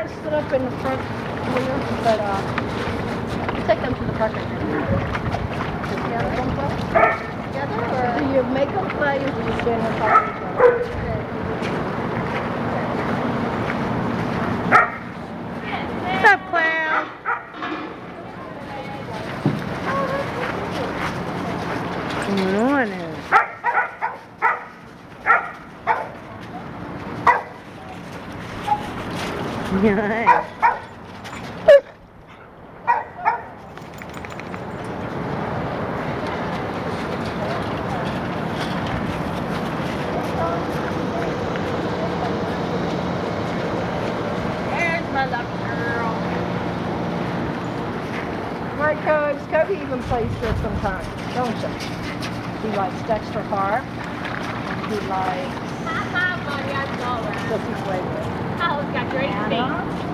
car and stood up in the front here, but uh, take them to the park. Place? Together Do you make them play or do you stand and talk to each other? Girl. Right, Cobes. Kobe even plays this sometimes, don't you? He likes Dexter Harp. He likes, Mama, mommy, I great thing.